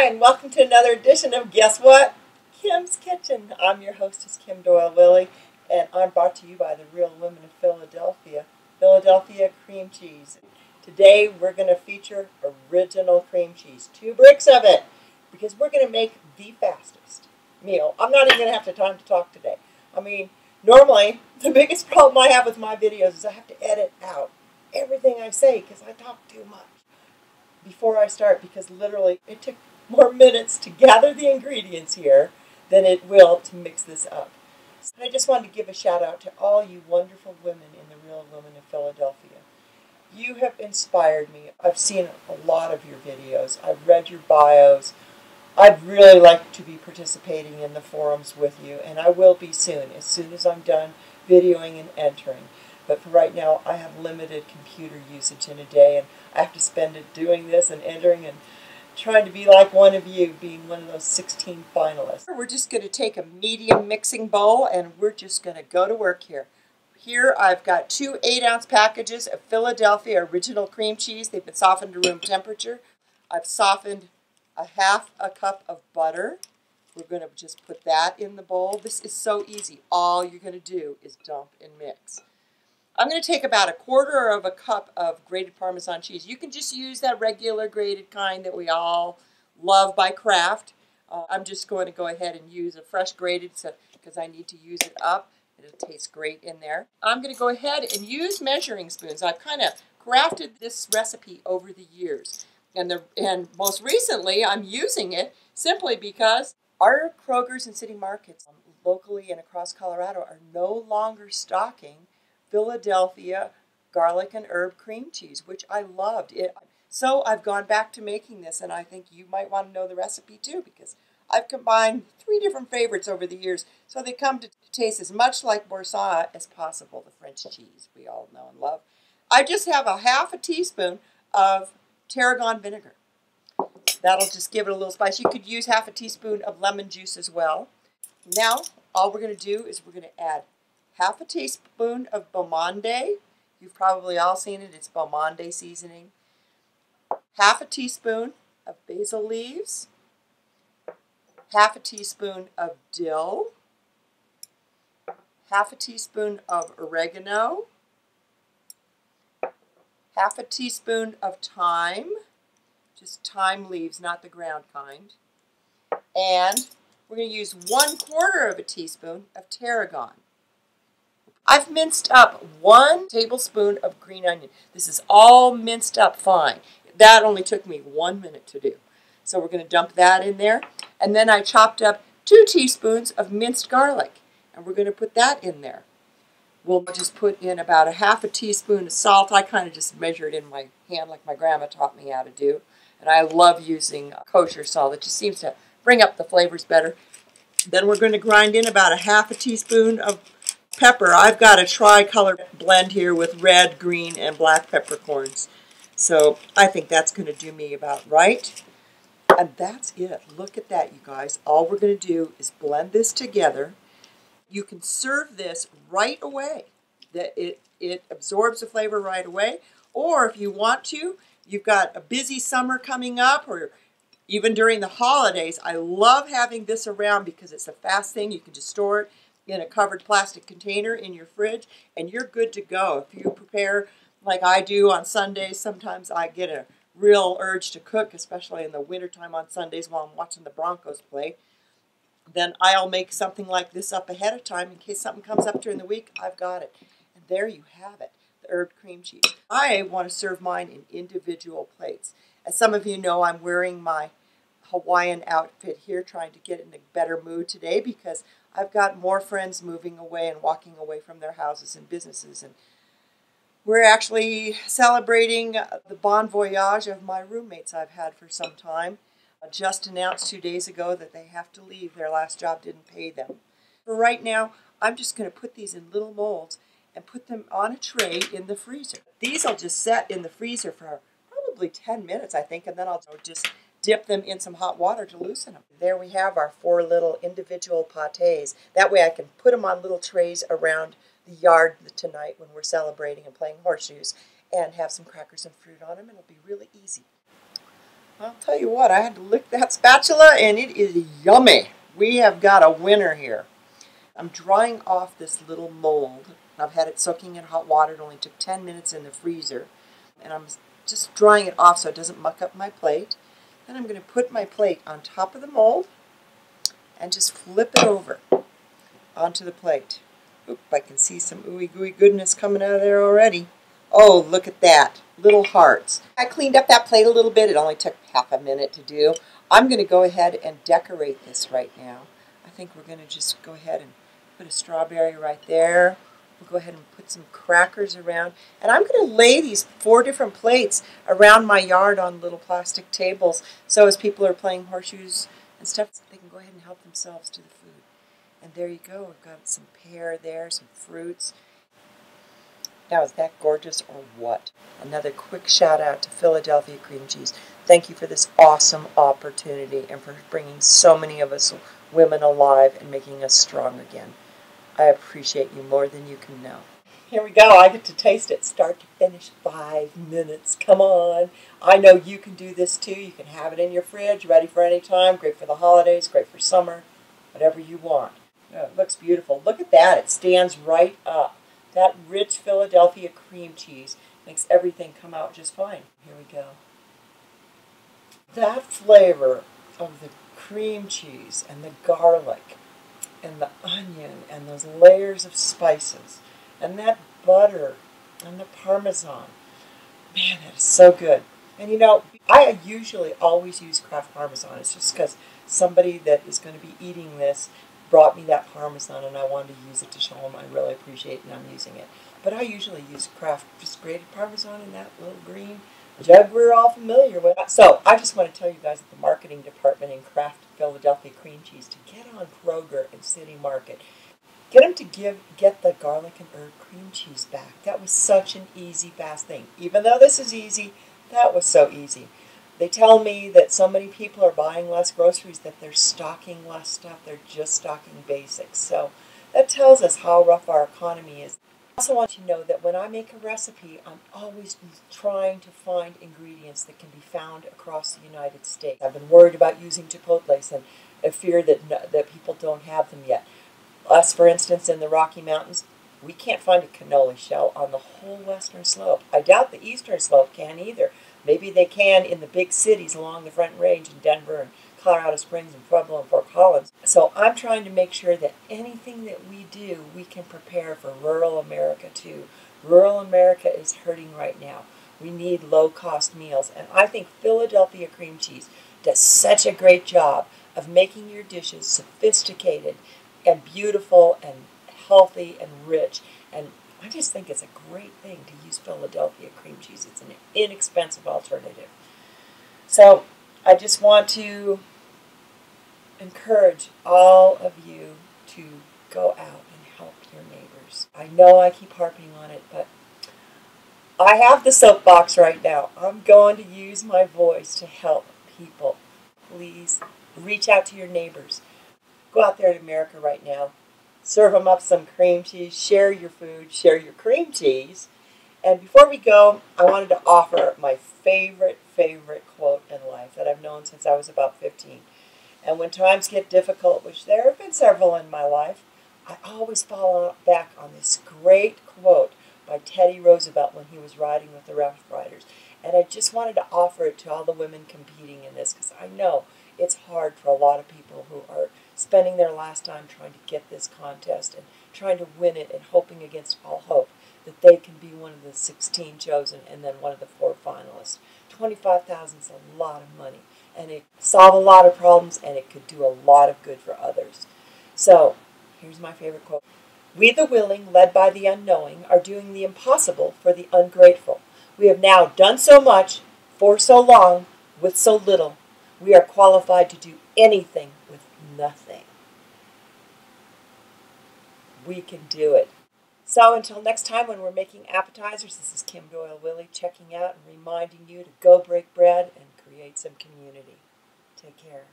Hi, and welcome to another edition of Guess What? Kim's Kitchen. I'm your hostess, Kim Doyle Wille, and I'm brought to you by the Real Women of Philadelphia, Philadelphia cream cheese. Today we're going to feature original cream cheese, two bricks of it, because we're going to make the fastest meal. I'm not even going to have the time to talk today. I mean, normally the biggest problem I have with my videos is I have to edit out everything I say because I talk too much before I start because literally it took more minutes to gather the ingredients here than it will to mix this up. So I just wanted to give a shout out to all you wonderful women in the Real Women of Philadelphia. You have inspired me. I've seen a lot of your videos. I've read your bios. I'd really like to be participating in the forums with you, and I will be soon, as soon as I'm done videoing and entering. But for right now, I have limited computer usage in a day, and I have to spend it doing this and entering and trying to be like one of you, being one of those 16 finalists. We're just going to take a medium mixing bowl, and we're just going to go to work here. Here I've got two 8-ounce packages of Philadelphia original cream cheese. They've been softened to room temperature. I've softened a half a cup of butter. We're going to just put that in the bowl. This is so easy. All you're going to do is dump and mix. I'm going to take about a quarter of a cup of grated Parmesan cheese. You can just use that regular grated kind that we all love by Kraft. Uh, I'm just going to go ahead and use a fresh grated because I need to use it up. It'll taste great in there. I'm going to go ahead and use measuring spoons. I've kind of crafted this recipe over the years. And, the, and most recently, I'm using it simply because our Kroger's and city markets locally and across Colorado are no longer stocking Philadelphia garlic and herb cream cheese, which I loved. It, so I've gone back to making this, and I think you might want to know the recipe too, because I've combined three different favorites over the years, so they come to taste as much like Boursin as possible, the French cheese we all know and love. I just have a half a teaspoon of tarragon vinegar. That'll just give it a little spice. You could use half a teaspoon of lemon juice as well. Now, all we're going to do is we're going to add half a teaspoon of Beau Monde. You've probably all seen it. It's Beau Monde seasoning. Half a teaspoon of basil leaves. Half a teaspoon of dill. Half a teaspoon of oregano. Half a teaspoon of thyme. Just thyme leaves, not the ground kind. And we're going to use one quarter of a teaspoon of tarragon. I've minced up one tablespoon of green onion. This is all minced up fine. That only took me one minute to do. So we're going to dump that in there. And then I chopped up two teaspoons of minced garlic. And we're going to put that in there. We'll just put in about a half a teaspoon of salt. I kind of just measure it in my hand like my grandma taught me how to do. And I love using kosher salt. It just seems to bring up the flavors better. Then we're going to grind in about a half a teaspoon of pepper, I've got a tricolor blend here with red, green, and black peppercorns. So I think that's going to do me about right. And that's it. Look at that, you guys. All we're going to do is blend this together. You can serve this right away. That it, it absorbs the flavor right away. Or if you want to, you've got a busy summer coming up or even during the holidays. I love having this around because it's a fast thing. You can just store it in a covered plastic container in your fridge, and you're good to go. If you prepare like I do on Sundays, sometimes I get a real urge to cook, especially in the wintertime on Sundays while I'm watching the Broncos play. Then I'll make something like this up ahead of time in case something comes up during the week. I've got it. And there you have it, the herb cream cheese. I want to serve mine in individual plates. As some of you know, I'm wearing my Hawaiian outfit here, trying to get in a better mood today because I've got more friends moving away and walking away from their houses and businesses. And we're actually celebrating the bon voyage of my roommates I've had for some time. I just announced two days ago that they have to leave. Their last job didn't pay them. For right now, I'm just going to put these in little molds and put them on a tray in the freezer. These I'll just set in the freezer for probably 10 minutes, I think, and then I'll just dip them in some hot water to loosen them. There we have our four little individual pâtés. That way I can put them on little trays around the yard tonight when we're celebrating and playing horseshoes and have some crackers and fruit on them it'll be really easy. I'll tell you what, I had to lick that spatula and it is yummy. We have got a winner here. I'm drying off this little mold. I've had it soaking in hot water. It only took 10 minutes in the freezer. And I'm just drying it off so it doesn't muck up my plate. Then I'm going to put my plate on top of the mold and just flip it over onto the plate. Oop, I can see some ooey gooey goodness coming out of there already. Oh, look at that. Little hearts. I cleaned up that plate a little bit. It only took half a minute to do. I'm going to go ahead and decorate this right now. I think we're going to just go ahead and put a strawberry right there. We'll go ahead and put some crackers around. And I'm going to lay these four different plates around my yard on little plastic tables. So as people are playing horseshoes and stuff, they can go ahead and help themselves to the food. And there you go. We've got some pear there, some fruits. Now, is that gorgeous or what? Another quick shout out to Philadelphia Cream Cheese. Thank you for this awesome opportunity and for bringing so many of us women alive and making us strong again. I appreciate you more than you can know. Here we go. I get to taste it start to finish. Five minutes. Come on. I know you can do this too. You can have it in your fridge, ready for any time. Great for the holidays, great for summer, whatever you want. Oh, it looks beautiful. Look at that. It stands right up. That rich Philadelphia cream cheese makes everything come out just fine. Here we go. That flavor of the cream cheese and the garlic and the onion and those layers of spices and that butter and the parmesan. Man, that is so good. And you know, I usually always use Kraft Parmesan. It's just because somebody that is going to be eating this brought me that Parmesan and I wanted to use it to show them I really appreciate and I'm using it. But I usually use Kraft just grated Parmesan in that little green jug we're all familiar with. So I just want to tell you guys that the marketing department in Kraft Philadelphia cream cheese to get on Kroger and City Market. Get them to give get the garlic and herb cream cheese back. That was such an easy, fast thing. Even though this is easy, that was so easy. They tell me that so many people are buying less groceries that they're stocking less stuff. They're just stocking basics. So that tells us how rough our economy is. Also want you to know that when I make a recipe, I'm always trying to find ingredients that can be found across the United States. I've been worried about using chipotles and a fear that, that people don't have them yet. Us, for instance, in the Rocky Mountains, we can't find a cannoli shell on the whole western slope. I doubt the eastern slope can either. Maybe they can in the big cities along the Front Range in Denver and Colorado Springs and Pueblo and Fort Collins. So I'm trying to make sure that anything that we do, we can prepare for rural America too. Rural America is hurting right now. We need low cost meals. And I think Philadelphia cream cheese does such a great job of making your dishes sophisticated and beautiful and healthy and rich. And I just think it's a great thing to use Philadelphia cream cheese. It's an inexpensive alternative. So I just want to encourage all of you to go out and help your neighbors. I know I keep harping on it, but I have the soapbox right now. I'm going to use my voice to help people. Please reach out to your neighbors. Go out there in America right now serve them up some cream cheese, share your food, share your cream cheese. And before we go, I wanted to offer my favorite, favorite quote in life that I've known since I was about 15. And when times get difficult, which there have been several in my life, I always fall back on this great quote by Teddy Roosevelt when he was riding with the Rough Riders. And I just wanted to offer it to all the women competing in this because I know it's hard for a lot of people who are spending their last time trying to get this contest and trying to win it and hoping against all hope that they can be one of the 16 chosen and then one of the four finalists. 25,000 is a lot of money and it solve a lot of problems and it could do a lot of good for others. So, here's my favorite quote. We the willing, led by the unknowing, are doing the impossible for the ungrateful. We have now done so much for so long with so little. We are qualified to do anything with nothing. We can do it. So until next time when we're making appetizers, this is Kim Doyle Wille checking out and reminding you to go break bread and create some community. Take care.